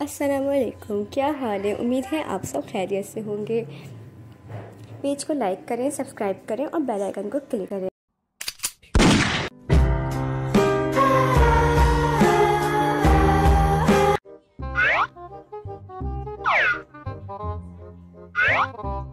असलकुम क्या हाल है? उम्मीद है आप सब खैरियत से होंगे। पेज को लाइक करें, सब्सक्राइब करें और बेल आइकन को क्लिक करें। Oh